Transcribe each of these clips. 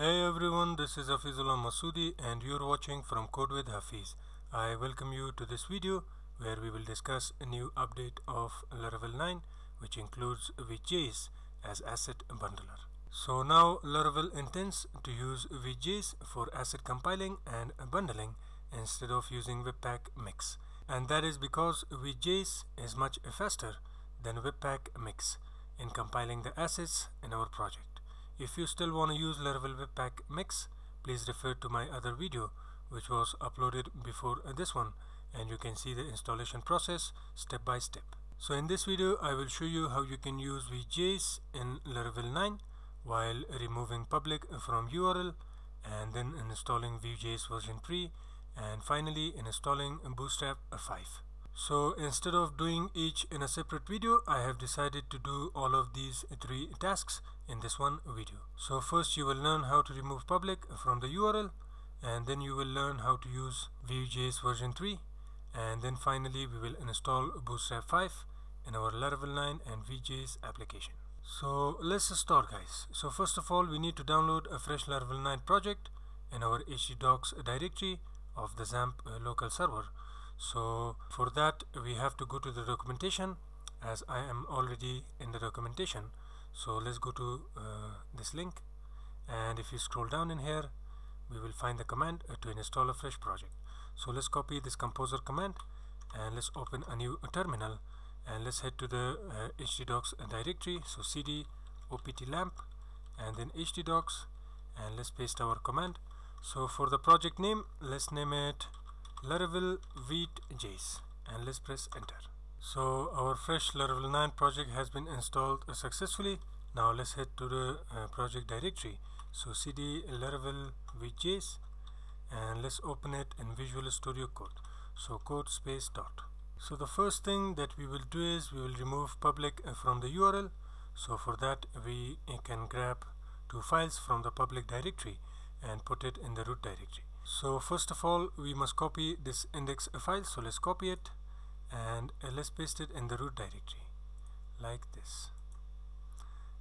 Hey everyone, this is Hafizullah Masoudi and you're watching from Code with Hafiz. I welcome you to this video where we will discuss a new update of Laravel 9 which includes Vite JS as asset bundler. So now Laravel intends to use Vite JS for asset compiling and bundling instead of using Webpack Mix. And that is because Vite JS is much faster than Webpack Mix in compiling the assets in our project. If you still want to use Laravel Webpack Mix, please refer to my other video which was uploaded before this one and you can see the installation process step by step. So in this video I will show you how you can use Vite JS in Laravel 9 while removing public from URL and then installing Vue.js version 3 and finally installing Bootstrap 5. So instead of doing each in a separate video, I have decided to do all of these three tasks in this one video. So first you will learn how to remove public from the URL and then you will learn how to use Vue.js version 3 and then finally we will install Bootstrap 5 in our Laravel 9 and Vue.js application. So let's start guys. So first of all we need to download a fresh Laravel 9 project in our htdocs directory of the XAMPP local server so for that we have to go to the documentation as I am already in the documentation. So let's go to uh, this link and if you scroll down in here we will find the command uh, to install a fresh project. So let's copy this composer command and let's open a new terminal and let's head to the uh, htdocs directory. So cd opt lamp and then htdocs and let's paste our command. So for the project name let's name it Laravel Vue.js and let's press enter. So our fresh Laravel 9 project has been installed successfully. Now let's head to the uh, project directory. So cd Laravel Vue.js and let's open it in Visual Studio Code. So code space dot. So the first thing that we will do is we will remove public uh, from the URL. So for that we can grab two files from the public directory and put it in the root directory so first of all we must copy this index file. So let's copy it and uh, let's paste it in the root directory like this.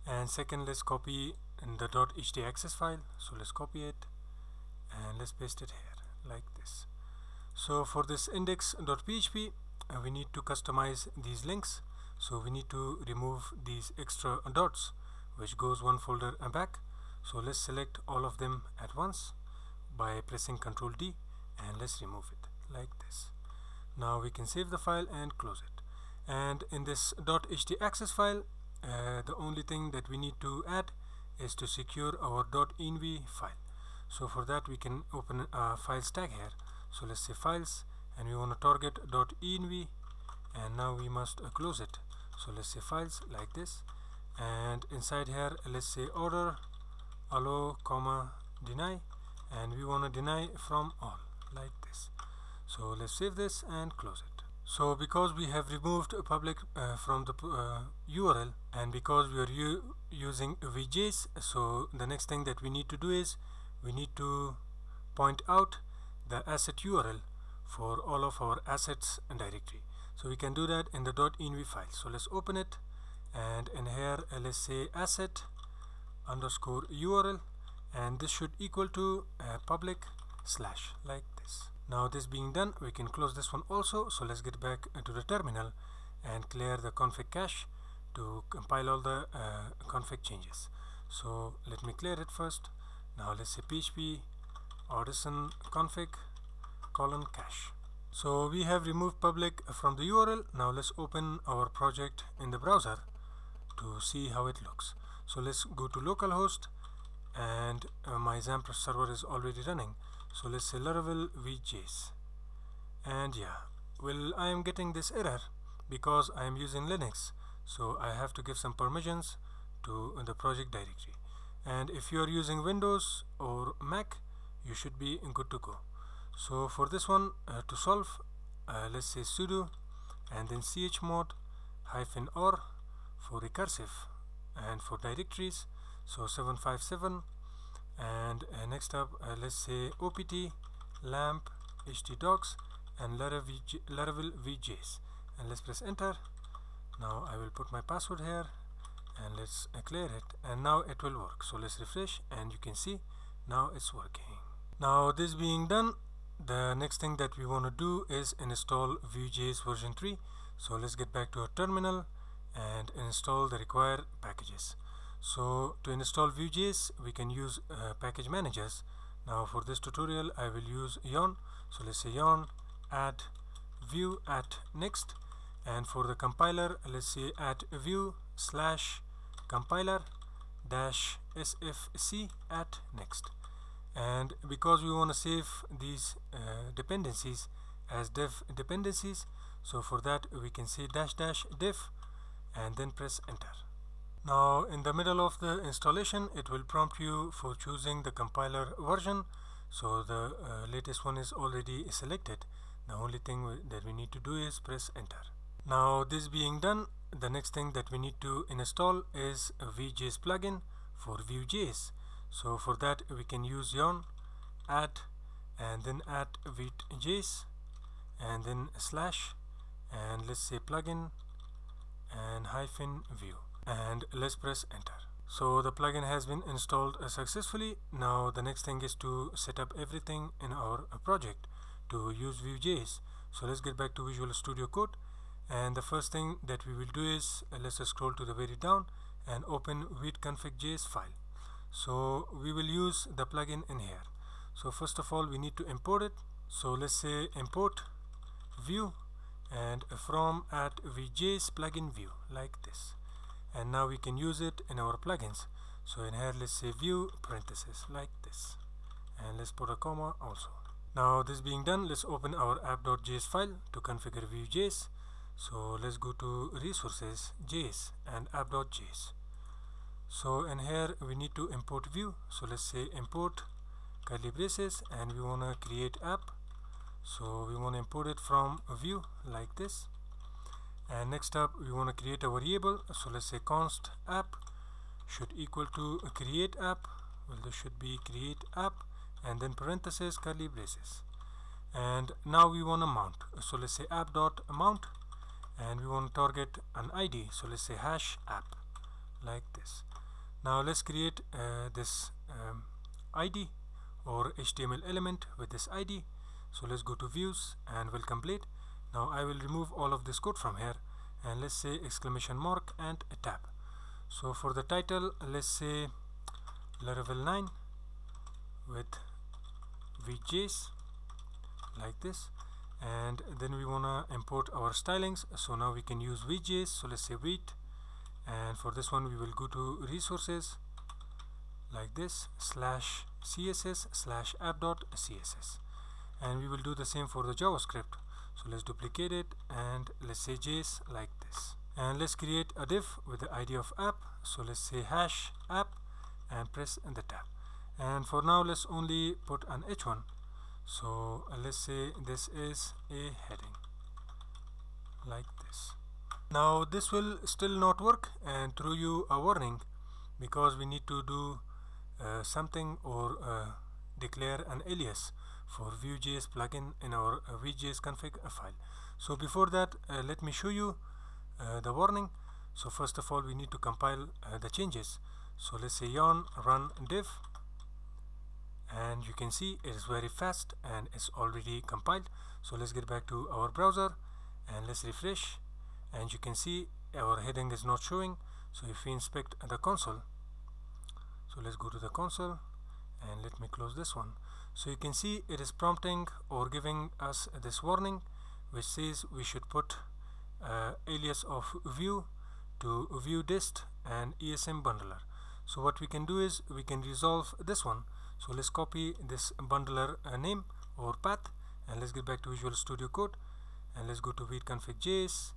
And second let's copy the .htaccess file. So let's copy it and let's paste it here like this. So for this index.php uh, we need to customize these links. So we need to remove these extra dots which goes one folder back. So let's select all of them at once by pressing Ctrl D and let's remove it like this. Now we can save the file and close it. And in this .htaccess file, uh, the only thing that we need to add is to secure our .env file. So for that we can open a files tag here. So let's say files and we want to target .env and now we must uh, close it. So let's say files like this and inside here let's say order allow comma deny and we want to deny from all like this. So let's save this and close it. So because we have removed public uh, from the uh, URL and because we are using VJS so the next thing that we need to do is we need to point out the asset URL for all of our assets and directory so we can do that in the .env file. So let's open it and in here let's say asset underscore URL and this should equal to a public slash like this. Now this being done we can close this one also. So let's get back to the terminal and clear the config cache to compile all the uh, config changes. So let me clear it first. Now let's say php artisan config colon cache. So we have removed public from the url now let's open our project in the browser to see how it looks. So let's go to localhost and uh, my XAMPP server is already running. So let's say laravel vjs and yeah well I am getting this error because I am using Linux. So I have to give some permissions to the project directory. And if you are using Windows or Mac you should be good to go. So for this one uh, to solve uh, let's say sudo and then chmod hyphen r for recursive and for directories so 757 and uh, next up uh, let's say opt lamp htdocs and laravel vjs and let's press enter. Now I will put my password here and let's clear it. And now it will work. So let's refresh and you can see now it's working. Now this being done the next thing that we want to do is install Vue.js version 3 so let's get back to our terminal and install the required packages so to install Vue.js we can use uh, package managers. Now for this tutorial I will use yarn so let's say yarn add vue at next. And for the compiler let's say at vue slash compiler dash sfc at next. And because we want to save these uh, dependencies as dev dependencies so for that we can say dash dash dev and then press enter now in the middle of the installation it will prompt you for choosing the compiler version. So the uh, latest one is already selected. The only thing that we need to do is press enter. Now this being done the next thing that we need to install is a Vue.js plugin for Vue.js so for that we can use yarn add and then add vitejs and then slash and let's say plugin and hyphen vue and let's press enter. So the plugin has been installed successfully. Now the next thing is to set up everything in our project to use Vue.js so let's get back to Visual Studio Code. And the first thing that we will do is uh, let's scroll to the very down and open vite-config.js file. So we will use the plugin in here. So first of all we need to import it. So let's say import vue and from at vitejs plugin vue like this and now we can use it in our plugins. So in here let's say vue parentheses like this. And let's put a comma also. Now this being done let's open our app.js file to configure vue.js so let's go to resources js and app.js so in here we need to import vue. So let's say import curly braces and we want to create app. So we want to import it from vue like this and next up we want to create a variable. So let's say const app should equal to create app. Well this should be create app and then parentheses curly braces. And now we want to mount. So let's say app dot mount and we want to target an id so let's say hash app like this. Now let's create uh, this um, id or html element with this id so let's go to views and we'll plate now I will remove all of this code from here and let's say exclamation mark and a tab. So for the title let's say Laravel 9 with Vue.js like this and then we wanna import our stylings. So now we can use Vue.js so let's say Vite and for this one we will go to resources like this slash css slash app.css and we will do the same for the JavaScript so let's duplicate it and let's say js like this. And let's create a div with the id of app. So let's say hash app and press the tab. And for now let's only put an h1 so let's say this is a heading like this. Now this will still not work and throw you a warning because we need to do uh, something or uh, declare an alias for Vue.js plugin in our uh, Vue.js config file. So before that, uh, let me show you uh, the warning. So first of all, we need to compile uh, the changes. So let's say yarn run dev and you can see it is very fast and it's already compiled. So let's get back to our browser and let's refresh and you can see our heading is not showing. So if we inspect the console, so let's go to the console and let me close this one. So you can see it is prompting or giving us this warning which says we should put uh, alias of vue to vue dist and esm bundler. So what we can do is we can resolve this one. So let's copy this bundler uh, name or path and let's get back to visual studio code and let's go to vite-config.js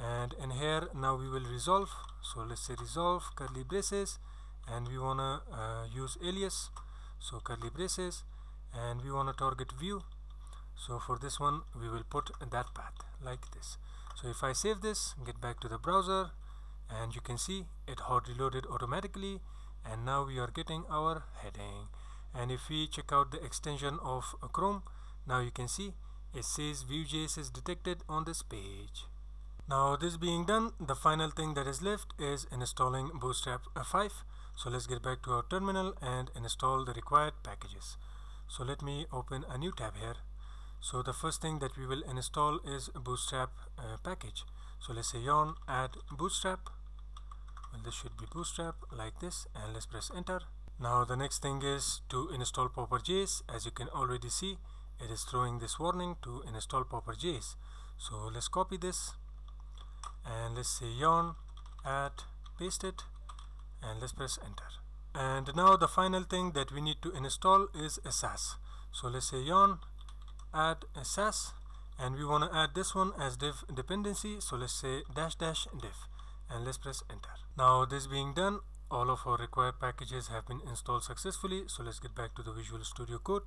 and in here now we will resolve. So let's say resolve curly braces and we want to uh, use alias so curly braces and we want to target vue. So for this one we will put that path like this. So if I save this get back to the browser and you can see it hot reloaded automatically and now we are getting our heading. And if we check out the extension of Chrome now you can see it says Vue.js is detected on this page. Now this being done the final thing that is left is installing Bootstrap 5 so let's get back to our terminal and install the required packages. So let me open a new tab here. So the first thing that we will install is bootstrap uh, package. So let's say yarn add bootstrap. Well this should be bootstrap like this and let's press enter. Now the next thing is to install popper.js as you can already see it is throwing this warning to install popper.js so let's copy this and let's say yarn add paste it and let's press enter. And now the final thing that we need to install is a Sass so let's say yarn add a Sass and we want to add this one as dev dependency. So let's say dash dash dev and let's press enter. Now this being done all of our required packages have been installed successfully. So let's get back to the Visual Studio Code.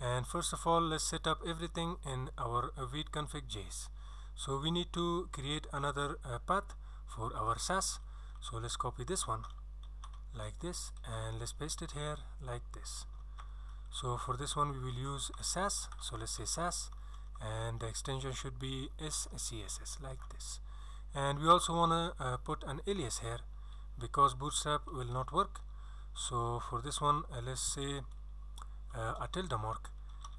And first of all let's set up everything in our vite config.js so we need to create another uh, path for our Sass so let's copy this one like this and let's paste it here like this. So for this one we will use Sass so let's say Sass and the extension should be SCSS like this. And we also want to uh, put an alias here because bootstrap will not work. So for this one uh, let's say uh, a tilde mark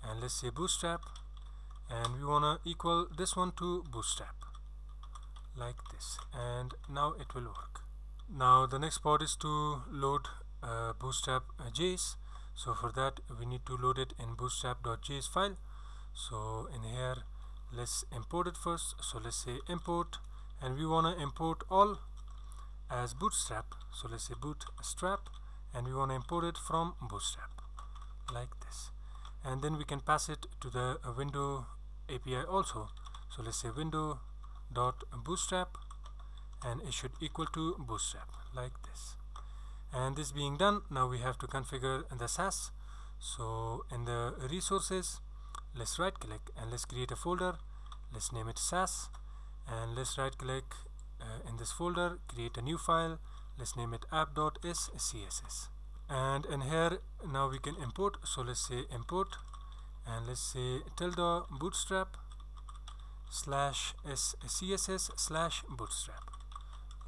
and let's say bootstrap and we want to equal this one to bootstrap like this. And now it will work now the next part is to load uh, bootstrap uh, JS so for that we need to load it in bootstrap.js file. So in here let's import it first. So let's say import and we want to import all as bootstrap. So let's say bootstrap and we want to import it from bootstrap like this. And then we can pass it to the window API also. So let's say window dot bootstrap and it should equal to bootstrap like this. And this being done now we have to configure the Sass so in the resources let's right click and let's create a folder. Let's name it Sass and let's right click uh, in this folder create a new file. Let's name it app.scss and in here now we can import. So let's say import. And let's say tilde bootstrap slash scss slash bootstrap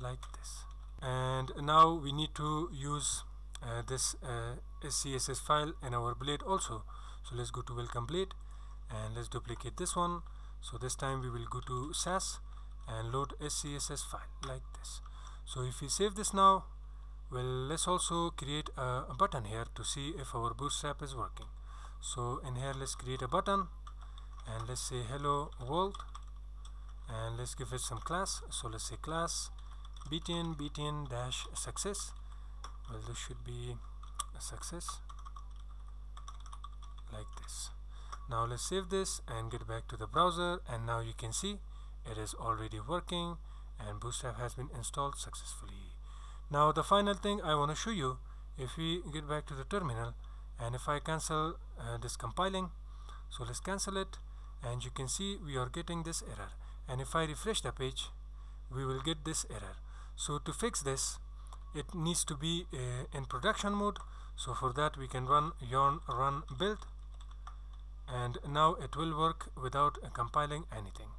like this. And now we need to use uh, this uh, scss file in our blade also. So let's go to welcome blade and let's duplicate this one. So this time we will go to Sass and load SCSS file like this. So if we save this now well let's also create a, a button here to see if our bootstrap is working. So in here let's create a button and let's say hello world and let's give it some class. So let's say class btn btn dash success. Well this should be a success like this. Now let's save this and get back to the browser. And now you can see it is already working and bootstrap has been installed successfully. Now the final thing I want to show you if we get back to the terminal and if I cancel uh, this compiling so let's cancel it. And you can see we are getting this error. And if I refresh the page we will get this error so to fix this it needs to be uh, in production mode. So for that we can run yarn run build and now it will work without uh, compiling anything.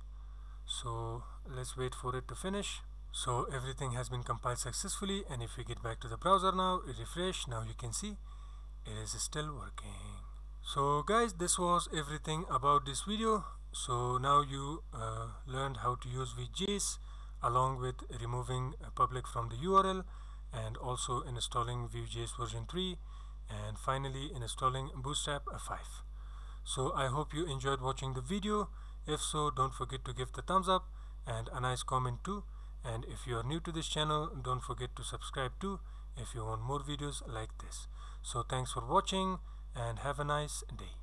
So let's wait for it to finish. So everything has been compiled successfully and if we get back to the browser now refresh now you can see it is still working. So guys this was everything about this video. So now you uh, learned how to use Vue.js along with removing public from the URL and also installing Vue.js version 3 and finally installing Bootstrap 5 so I hope you enjoyed watching the video. If so don't forget to give the thumbs up and a nice comment too. And if you are new to this channel don't forget to subscribe too if you want more videos like this. So thanks for watching and have a nice day